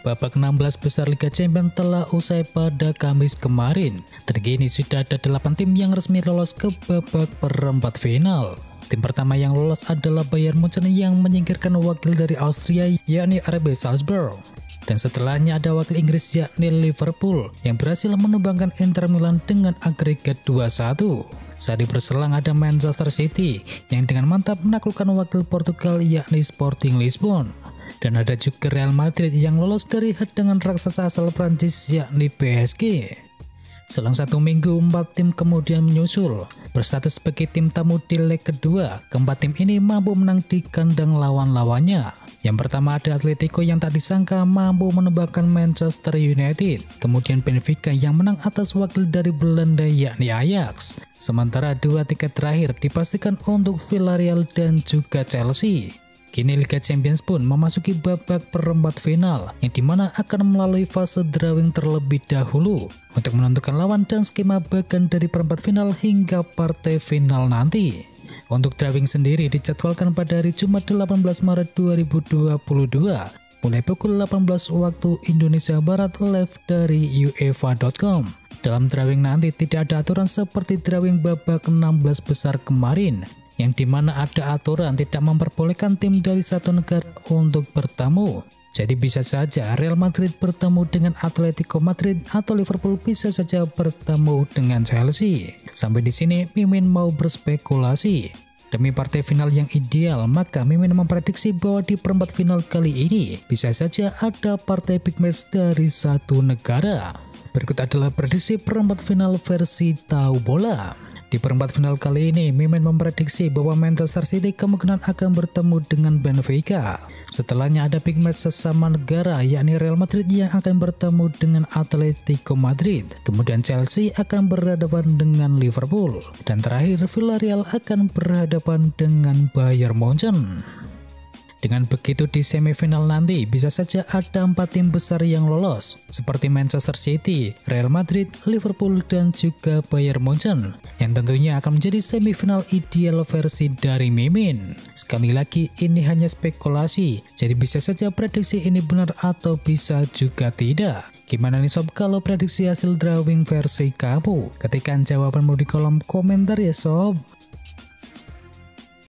babak 16 besar Liga Champions telah usai pada Kamis kemarin. Terkini sudah ada 8 tim yang resmi lolos ke babak perempat final. Tim pertama yang lolos adalah Bayern Munchen yang menyingkirkan wakil dari Austria yakni RB Salzburg. Dan setelahnya ada wakil Inggris yakni Liverpool yang berhasil menumbangkan Inter Milan dengan agregat 2-1. Saat berselang ada Manchester City yang dengan mantap menaklukkan wakil Portugal yakni Sporting Lisbon. Dan ada juga Real Madrid yang lolos dari hadangan raksasa asal Prancis yakni PSG. Selang satu minggu, empat tim kemudian menyusul. Berstatus sebagai tim tamu di leg kedua, keempat tim ini mampu menang di kandang lawan-lawannya. Yang pertama ada Atletico yang tak disangka mampu menembakkan Manchester United. Kemudian Benfica yang menang atas wakil dari Belanda yakni Ajax. Sementara dua tiket terakhir dipastikan untuk Villarreal dan juga Chelsea. Kini Liga Champions pun memasuki babak perempat final yang di mana akan melalui fase drawing terlebih dahulu untuk menentukan lawan dan skema bagian dari perempat final hingga partai final nanti. Untuk drawing sendiri dijadwalkan pada hari Jumat 18 Maret 2022 mulai pukul 18 waktu Indonesia Barat live dari uefa.com. Dalam drawing nanti tidak ada aturan seperti drawing babak 16 besar kemarin, yang di mana ada aturan tidak memperbolehkan tim dari satu negara untuk bertemu. Jadi bisa saja Real Madrid bertemu dengan Atletico Madrid atau Liverpool bisa saja bertemu dengan Chelsea. Sampai di sini Mimin mau berspekulasi. Demi partai final yang ideal, maka Mimin memprediksi bahwa di perempat final kali ini bisa saja ada partai big match dari satu negara. Berikut adalah prediksi perempat final versi tahu bola. Di perempat final kali ini, Mimin memprediksi bahwa Manchester City kemungkinan akan bertemu dengan Benfica. Setelahnya ada big match sesama negara, yakni Real Madrid yang akan bertemu dengan Atletico Madrid. Kemudian Chelsea akan berhadapan dengan Liverpool. Dan terakhir, Villarreal akan berhadapan dengan Bayern Munchen. Dengan begitu di semifinal nanti bisa saja ada empat tim besar yang lolos seperti Manchester City, Real Madrid, Liverpool, dan juga Bayern Munchen yang tentunya akan menjadi semifinal ideal versi dari Mimin. Sekali lagi ini hanya spekulasi jadi bisa saja prediksi ini benar atau bisa juga tidak. Gimana nih sob kalau prediksi hasil drawing versi kamu? Ketikkan jawabanmu di kolom komentar ya sob.